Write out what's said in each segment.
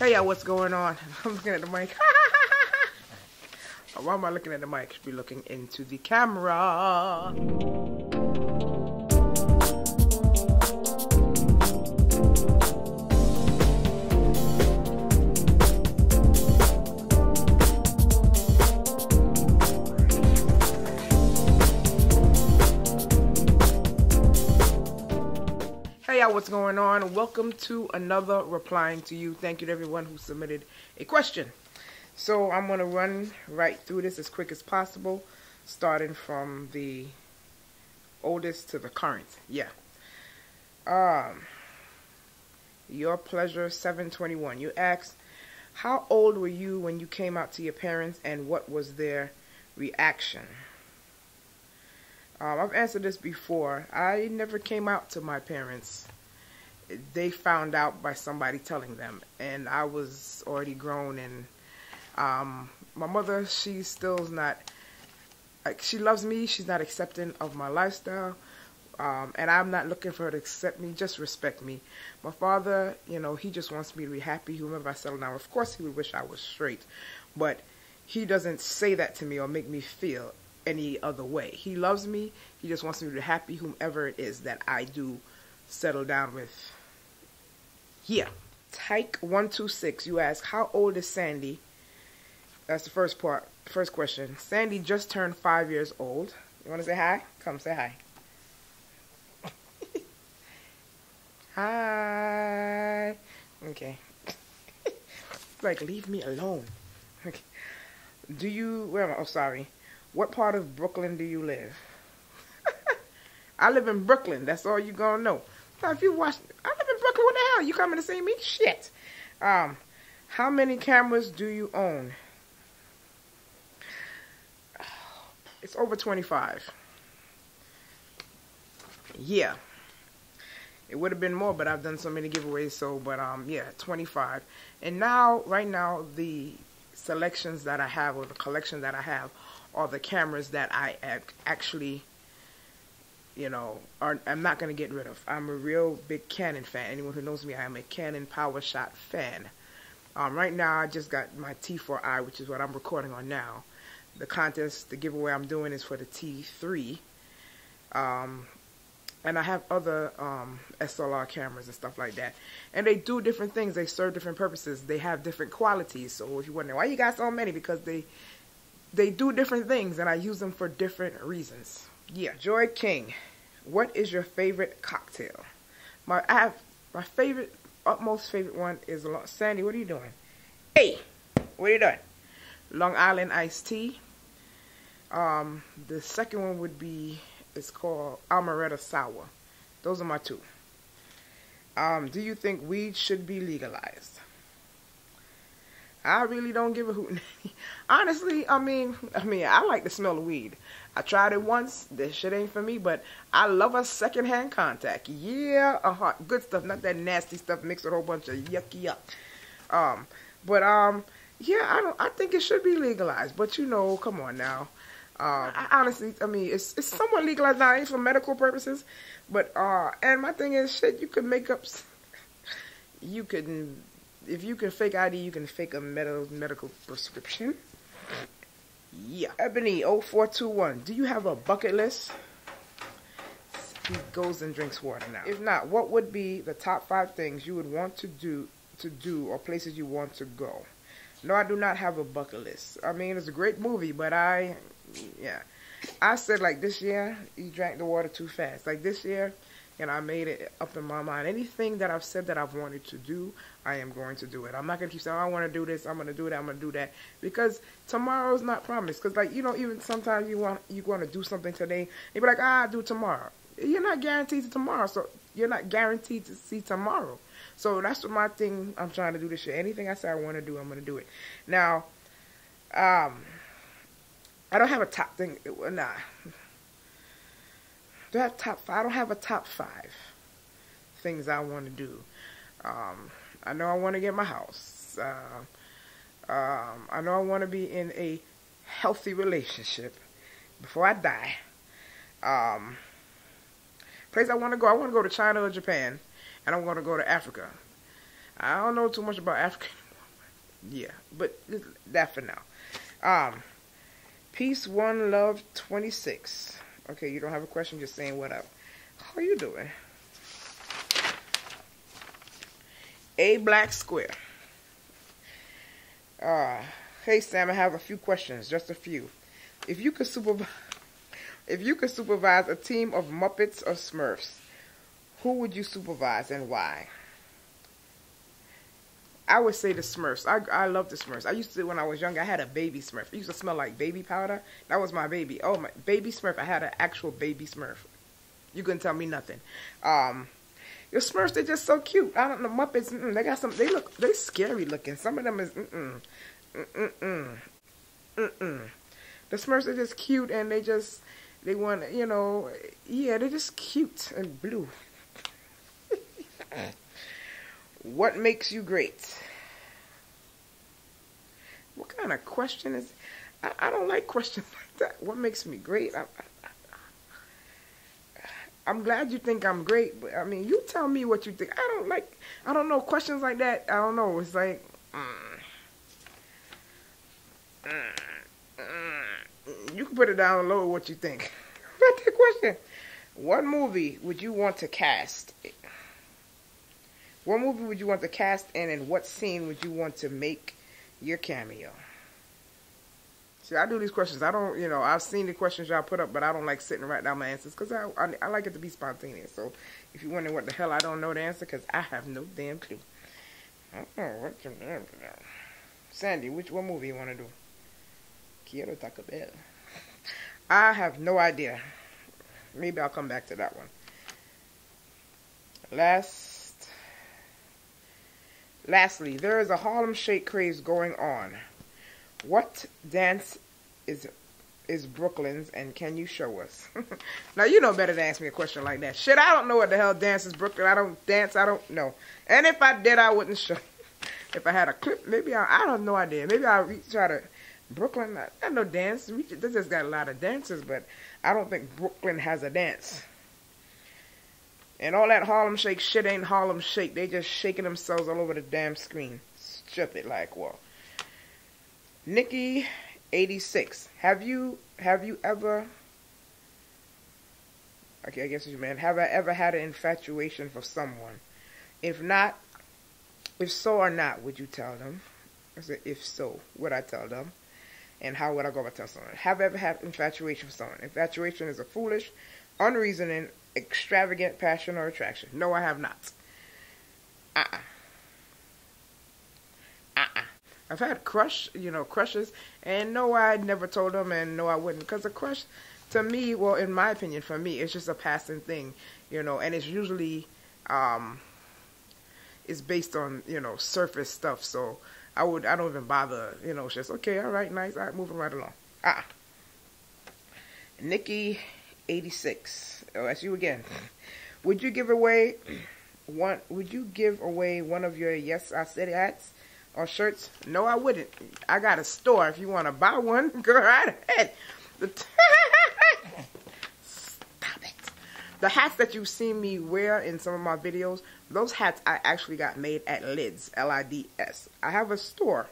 Hey y'all, what's going on? I'm looking at the mic. Why am I looking at the mic? I Should be looking into the camera. Y'all, what's going on? Welcome to another replying to you. Thank you to everyone who submitted a question. So I'm gonna run right through this as quick as possible, starting from the oldest to the current. Yeah. Um. Your pleasure 721. You asked, how old were you when you came out to your parents, and what was their reaction? Um, I've answered this before. I never came out to my parents. They found out by somebody telling them, and I was already grown. And um, my mother, she still's not. Like, she loves me. She's not accepting of my lifestyle, um, and I'm not looking for her to accept me. Just respect me. My father, you know, he just wants me to be happy. Whomever I settle down, of course, he would wish I was straight, but he doesn't say that to me or make me feel any other way. He loves me. He just wants me to be happy, whomever it is that I do settle down with. Yeah. Tyke126, you ask, how old is Sandy? That's the first part, first question. Sandy just turned five years old. You want to say hi? Come say hi. hi. Okay. like, leave me alone. Okay. Do you, where am I? Oh, sorry. What part of Brooklyn do you live? I live in Brooklyn. That's all you gonna know. Now, if you watch, I live in Brooklyn. What the hell? You coming to see me? Shit. Um, how many cameras do you own? It's over 25. Yeah. It would have been more, but I've done so many giveaways. So, but um, yeah, 25. And now, right now, the selections that I have or the collection that I have are the cameras that I actually, you know, are I'm not going to get rid of. I'm a real big Canon fan. Anyone who knows me, I am a Canon PowerShot fan. Um, right now, I just got my T4i, which is what I'm recording on now. The contest, the giveaway I'm doing is for the T3. Um, and I have other um, SLR cameras and stuff like that. And they do different things. They serve different purposes. They have different qualities. So if you wonder why you got so many, because they they do different things and I use them for different reasons. Yeah, Joy King, what is your favorite cocktail? My I have my favorite, utmost favorite one is Sandy. What are you doing? Hey, what are you doing? Long Island iced tea. Um, the second one would be it's called Amaretto Sour. Those are my two. Um, do you think weed should be legalized? I really don't give a hoot. Honestly, I mean, I mean, I like the smell of weed. I tried it once. This shit ain't for me, but I love a secondhand contact. Yeah, uh-huh. Good stuff, not that nasty stuff mixed with a whole bunch of yucky yuck. Um, but um, yeah, I don't. I think it should be legalized. But you know, come on now. Um, I, honestly, I mean, it's it's somewhat legalized now, ain't for medical purposes. But uh, and my thing is, shit, you could make up. You can if you can fake ID, you can fake a medical medical prescription. Yeah. Ebony 0421. Do you have a bucket list? He goes and drinks water now. If not, what would be the top five things you would want to do to do or places you want to go? No, I do not have a bucket list. I mean, it's a great movie, but I, yeah, I said like this year, you drank the water too fast. Like this year, and I made it up in my mind. Anything that I've said that I've wanted to do, I am going to do it. I'm not going to keep saying, oh, I want to do this, I'm going to do that, I'm going to do that. Because tomorrow's not promised. Because, like, you know, even sometimes you want you want to do something today, you be like, ah, I'll do tomorrow. You're not guaranteed to tomorrow, so you're not guaranteed to see tomorrow. So that's what my thing I'm trying to do this year. Anything I say I want to do, I'm going to do it. Now, um, I don't have a top thing. Nah. Do I have top five? I don't have a top five things I want to do. Um, I know I want to get my house. Uh, um, I know I want to be in a healthy relationship before I die. Um, place I want to go, I want to go to China or Japan, and I want to go to Africa. I don't know too much about Africa. Yeah, but that for now. Um, Peace One Love 26. Okay, you don't have a question, just saying what up. How are you doing? A Black Square. Uh, hey Sam, I have a few questions, just a few. If you could supervise, if you could supervise a team of Muppets or Smurfs, who would you supervise and why? I would say the Smurfs. I I love the Smurfs. I used to when I was young. I had a baby Smurf. It used to smell like baby powder. That was my baby. Oh my baby Smurf. I had an actual baby Smurf. You couldn't tell me nothing. Um, your Smurfs they're just so cute. I don't know Muppets. Mm -mm, they got some. They look they scary looking. Some of them is mm mm mm mm mm mm. The Smurfs are just cute and they just they want you know yeah they're just cute and blue. What makes you great? What kind of question is? I, I don't like questions like that. What makes me great? I, am glad you think I'm great, but I mean, you tell me what you think. I don't like. I don't know questions like that. I don't know. It's like. Mm, mm, mm, you can put it down low. What you think about that question? What movie would you want to cast? What movie would you want to cast in, and what scene would you want to make your cameo? See, I do these questions. I don't, you know, I've seen the questions y'all put up, but I don't like sitting right down my answers because I, I, I, like it to be spontaneous. So if you're wondering what the hell I don't know the answer, because I have no damn clue. I don't know what name Sandy, which what movie you want to do? Quiero Taco Bell. I have no idea. Maybe I'll come back to that one. Last Lastly, there is a Harlem Shake craze going on. What dance is is Brooklyn's, and can you show us? now you know better than ask me a question like that. Shit, I don't know what the hell dance is Brooklyn. I don't dance. I don't know. And if I did, I wouldn't show. if I had a clip, maybe I. I don't know idea. Maybe I'll try to Brooklyn. I, I know dance. They just got a lot of dances, but I don't think Brooklyn has a dance. And all that Harlem Shake shit ain't Harlem Shake. They just shaking themselves all over the damn screen. Stupid like well. Nikki 86. Have you have you ever Okay, I guess it's man. Have I ever had an infatuation for someone? If not, if so or not, would you tell them? I said, if so, would I tell them? And how would I go about telling someone? Have I ever had infatuation for someone? Infatuation is a foolish, unreasoning, extravagant passion or attraction. No, I have not. Uh-uh. Uh-uh. I've had crush, you know, crushes, and no, I never told them, and no, I wouldn't, because a crush, to me, well, in my opinion, for me, it's just a passing thing, you know, and it's usually, um, it's based on, you know, surface stuff, so I would, I don't even bother, you know, it's just, okay, all right, nice, all right, moving right along. Ah. Nikki 86. Oh, that's you again. Would you give away one? Would you give away one of your Yes I Said hats or shirts? No, I wouldn't. I got a store. If you want to buy one, go right ahead. Stop it. The hats that you've seen me wear in some of my videos, those hats I actually got made at Lids, L-I-D-S. I have a store.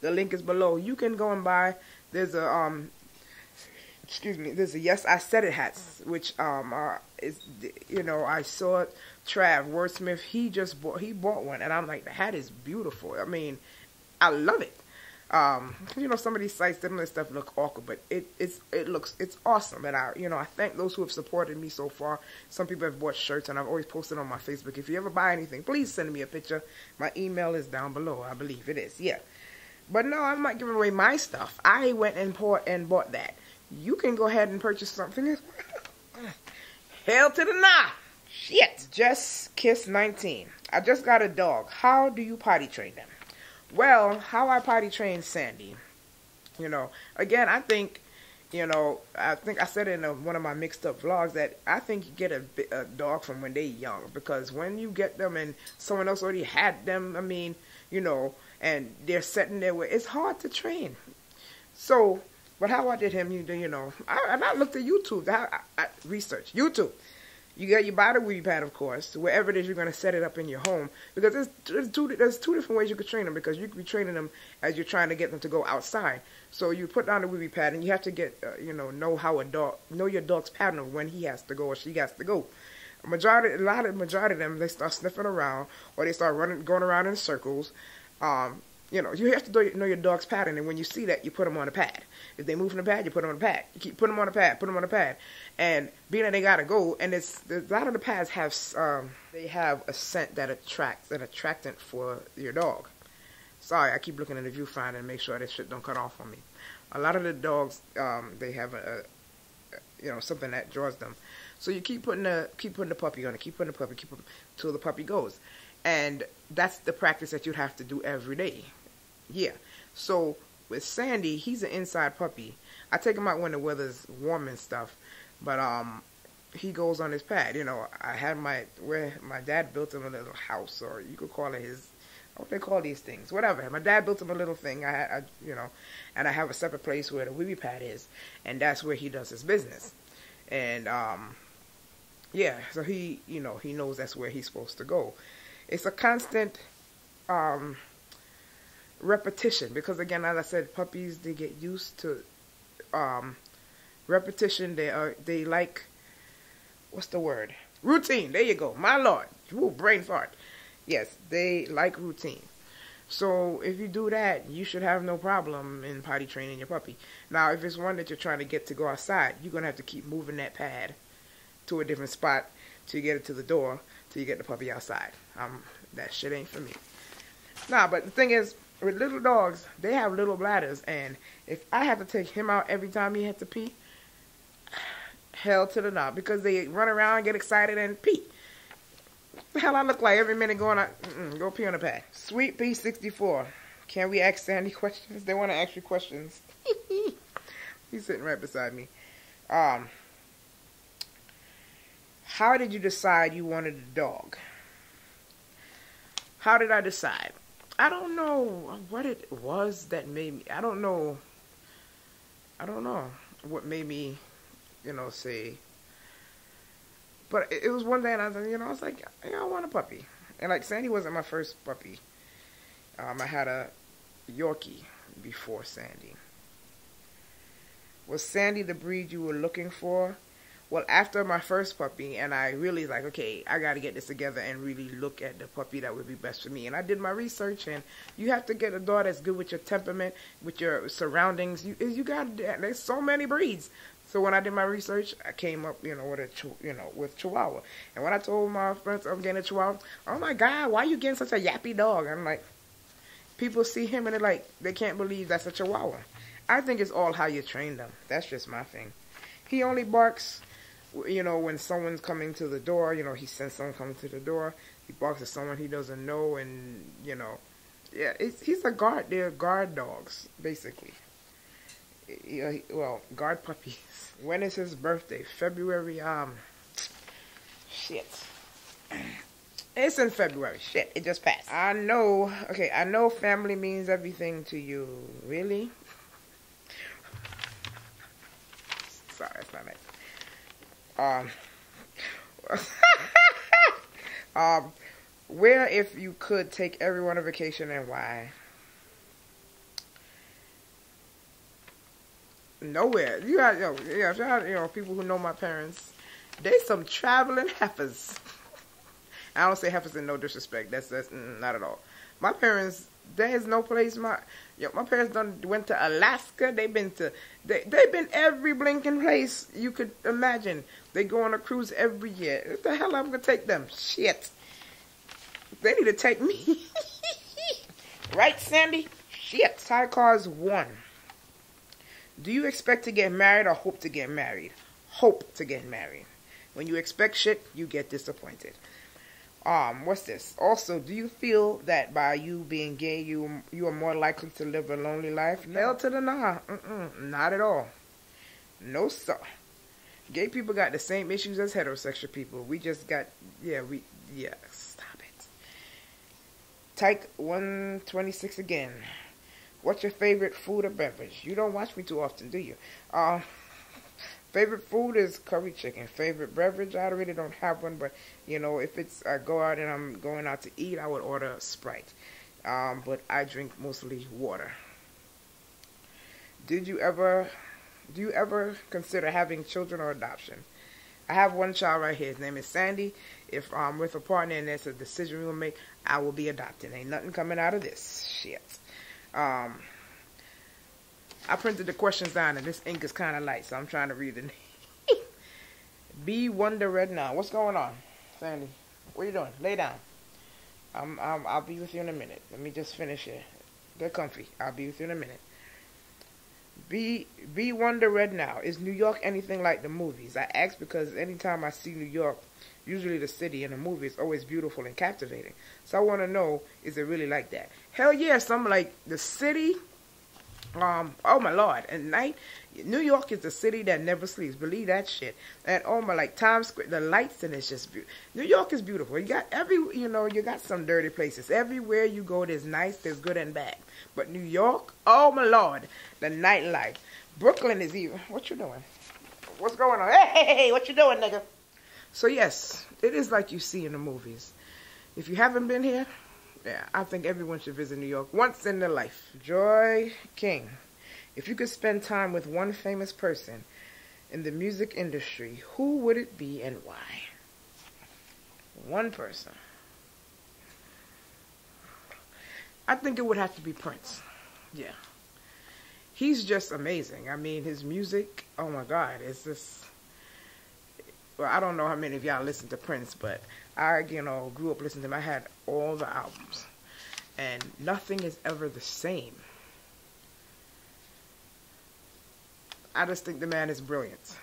The link is below. You can go and buy. There's a um excuse me, there's a Yes I Said It hats, which um uh, is you know I saw Trav Wordsmith. He just bought he bought one, and I'm like the hat is beautiful. I mean, I love it. Um, you know, some of these sites, them and stuff look awkward, but it it's it looks it's awesome, and I you know I thank those who have supported me so far. Some people have bought shirts, and I've always posted on my Facebook. If you ever buy anything, please send me a picture. My email is down below. I believe it is. Yeah. But no, I'm not giving away my stuff. I went and bought and bought that you can go ahead and purchase something Hell to the nah. Shit. Just Kiss 19. I just got a dog. How do you potty train them? Well, how I potty train Sandy. You know, again, I think, you know, I think I said in a, one of my mixed up vlogs that I think you get a, a dog from when they're young because when you get them and someone else already had them, I mean, you know, and they're sitting there, with, it's hard to train. So but how I did him, you you know, I, and I looked at YouTube, I, I, research YouTube. You got you buy the weed pad, of course, wherever it is you're going to set it up in your home, because there's, there's two there's two different ways you could train them. Because you could be training them as you're trying to get them to go outside. So you put down the weed pad, and you have to get uh, you know know how a dog know your dog's pattern of when he has to go or she has to go. A majority, a lot of majority of them, they start sniffing around or they start running, going around in circles. Um, you know, you have to know your dog's pattern, and when you see that, you put them on a pad. If they move from the pad, you put them on the pad. You keep putting them on the pad, put them on the pad, and being that they gotta go, and it's a lot of the pads have um, they have a scent that attracts an attractant for your dog. Sorry, I keep looking at the viewfinder and make sure this shit don't cut off on me. A lot of the dogs, um, they have a, a, you know, something that draws them. So you keep putting the keep putting the puppy on it, keep putting the puppy, keep till the puppy goes, and that's the practice that you'd have to do every day. Yeah. So with Sandy, he's an inside puppy. I take him out when the weather's warm and stuff, but um, he goes on his pad. You know, I had my where my dad built him a little house, or you could call it his. What they call these things? Whatever. My dad built him a little thing. I, I you know, and I have a separate place where the wee-wee pad is, and that's where he does his business. And um, yeah, so he, you know, he knows that's where he's supposed to go. It's a constant um repetition because again as i said puppies they get used to um, repetition. They are they like what's the word? Routine. There you go. My lord. Ooh, brain fart. Yes they like routine. So if you do that you should have no problem in potty training your puppy. Now if it's one that you're trying to get to go outside you're gonna have to keep moving that pad to a different spot till you get it to the door till you get the puppy outside. Um that shit ain't for me. Nah but the thing is with little dogs, they have little bladders, and if I have to take him out every time he has to pee, hell to the no, because they run around, get excited, and pee. Hell I look like every minute going out, go pee on the pad. Sweet P64. Can we ask Sandy questions? They want to ask you questions. He's sitting right beside me. Um, how did you decide you wanted a dog? How did I decide? I don't know what it was that made me. I don't know. I don't know what made me, you know, say. But it, was one day, and I was, you know, I was like, yeah, I want a puppy. And like Sandy wasn't my first puppy. Um, I had a Yorkie before Sandy. Was Sandy the breed you were looking for? Well, after my first puppy, and I really like, okay, I got to get this together and really look at the puppy that would be best for me. And I did my research, and you have to get a dog that's good with your temperament, with your surroundings. You you got there's so many breeds. So when I did my research, I came up, you know, with a you know with Chihuahua. And when I told my friends I'm getting a Chihuahua, oh my God, why are you getting such a yappy dog? I'm like, people see him and they're like, they can't believe that's a Chihuahua. I think it's all how you train them. That's just my thing. He only barks you know, when someone's coming to the door, you know, he sends someone coming to the door. He barks at someone he doesn't know, and you know, yeah, he's a guard. They're guard dogs, basically. Yeah, well, guard puppies. When is his birthday? February. Um, shit. It's in February. Shit, it just passed. I know. Okay, I know family means everything to you. Really? Sorry, that's not nice. Um, um, where, if you could, take everyone on vacation and why? Nowhere. You got, you know, yeah, you know, people who know my parents, they some traveling heifers. I don't say heifers in no disrespect. That's that's mm, not at all. My parents, there is no place. My yo, my parents done went to Alaska. They've been to they they've been every blinking place you could imagine. They go on a cruise every year. What the hell I'm gonna take them? Shit. They need to take me. right, Sandy? Shit. Sidecars one. Do you expect to get married or hope to get married? Hope to get married. When you expect shit, you get disappointed. Um, what's this? Also, do you feel that by you being gay, you you are more likely to live a lonely life? No. Hell to the nah. Mm-mm, not at all. No, sir gay people got the same issues as heterosexual people. We just got, yeah, we, yeah, stop it. Tyke 126 again. What's your favorite food or beverage? You don't watch me too often, do you? Uh, Favorite food is curry chicken. Favorite beverage, I really don't have one, but you know, if it's I go out and I'm going out to eat, I would order Sprite. Um, but I drink mostly water. Did you ever, do you ever consider having children or adoption? I have one child right here. His name is Sandy. If I'm with a partner and there's a decision we will make, I will be adopted. Ain't nothing coming out of this shit. Um, I printed the questions down, and this ink is kind of light, so I'm trying to read it. Be Wonder Red now. What's going on, Sandy? What are you doing? Lay down. I'm, I'm, I'll be with you in a minute. Let me just finish it. Get comfy. I'll be with you in a minute. Be Be Wonder Red now. Is New York anything like the movies? I ask because anytime I see New York, usually the city in the movie is always beautiful and captivating. So I want to know, is it really like that? Hell yeah, some like the city um, oh my lord, at night, New York is the city that never sleeps. Believe that shit. At oh my, like Times Square, the lights and it's just beautiful. New York is beautiful. You got every, you know, you got some dirty places. Everywhere you go, there's nice, there's good and bad. But New York, oh my lord, the nightlife. Brooklyn is even. What you doing? What's going on? Hey, hey, hey, what you doing, nigga? So yes, it is like you see in the movies. If you haven't been here, yeah, I think everyone should visit New York once in their life. Joy King. If you could spend time with one famous person in the music industry, who would it be and why? One person. I think it would have to be Prince. Yeah. He's just amazing. I mean, his music, oh my God, it's just. Well, I don't know how many of y'all listen to Prince, but I, you know, grew up listening to him. I had all the albums. And nothing is ever the same. I just think the man is brilliant.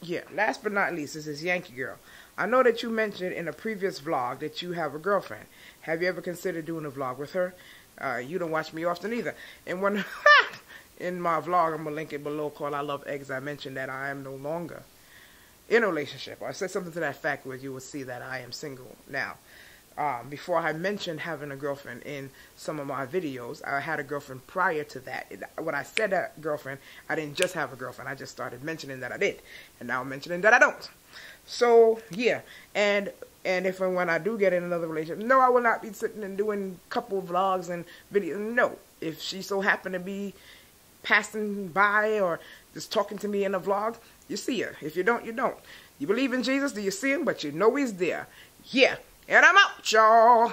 Yeah, last but not least, this is Yankee Girl. I know that you mentioned in a previous vlog that you have a girlfriend. Have you ever considered doing a vlog with her? Uh, you don't watch me often either. And when in my vlog, I'm gonna link it below called I Love Eggs, I mentioned that I am no longer in a relationship. I said something to that fact where you will see that I am single now. Um, before I mentioned having a girlfriend in some of my videos, I had a girlfriend prior to that. When I said that girlfriend, I didn't just have a girlfriend. I just started mentioning that I did, and now I'm mentioning that I don't. So yeah, and and if and when I do get in another relationship, no, I will not be sitting and doing couple vlogs and videos. No, if she so happened to be passing by or just talking to me in a vlog, you see her. If you don't, you don't. You believe in Jesus, do you see him? But you know he's there. Yeah. And I'm out, y'all.